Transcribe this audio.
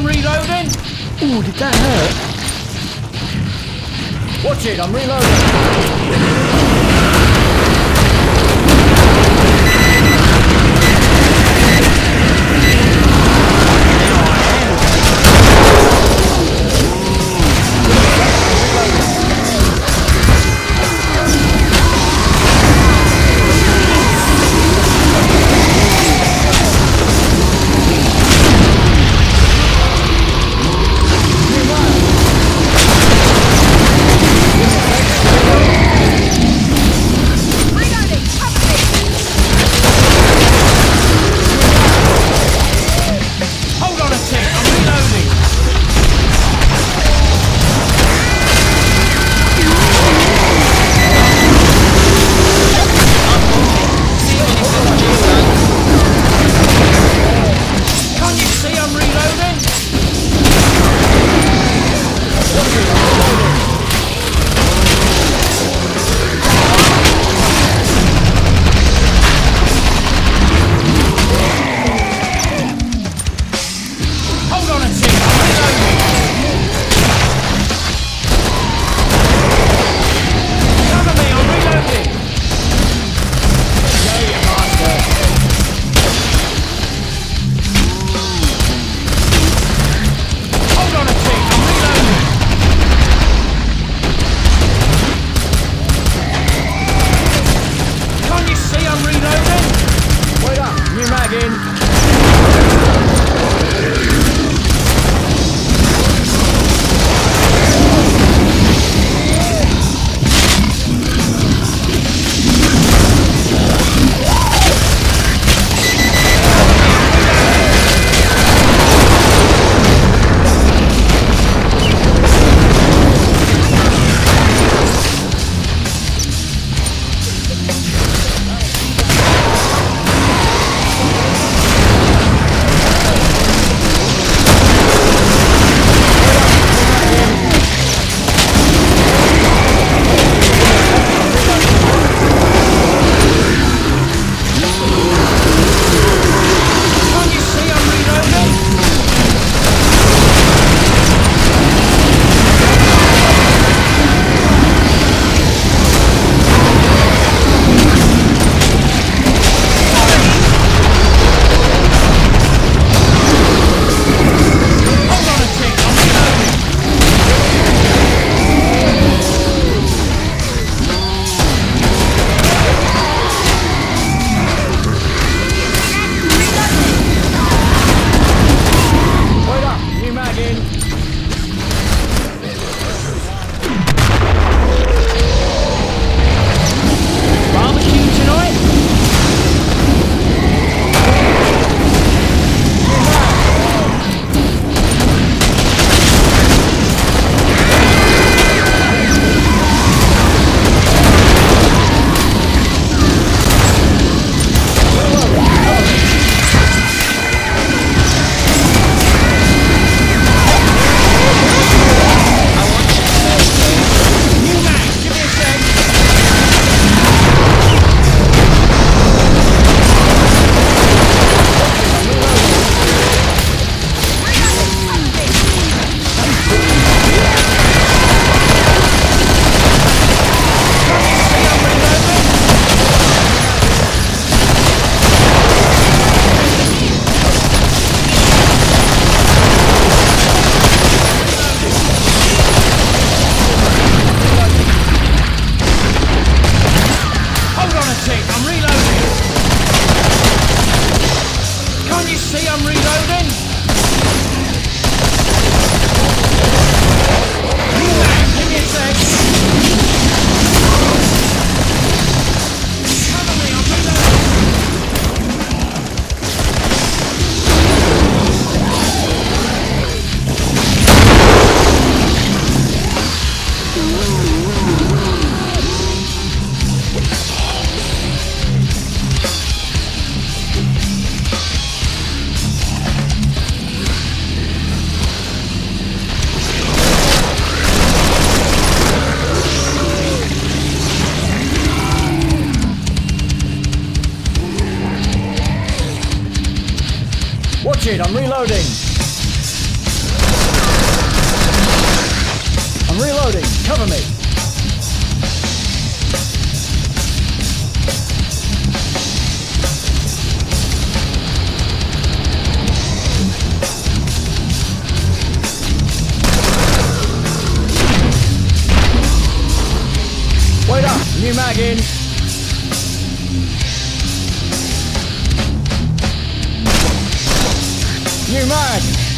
I'm reloading. Oh, did that hurt? Watch it, I'm reloading. again. Can't you see I'm reloading? Captured! I'm reloading! I'm reloading! Cover me! Wait up! New mag in! New mag.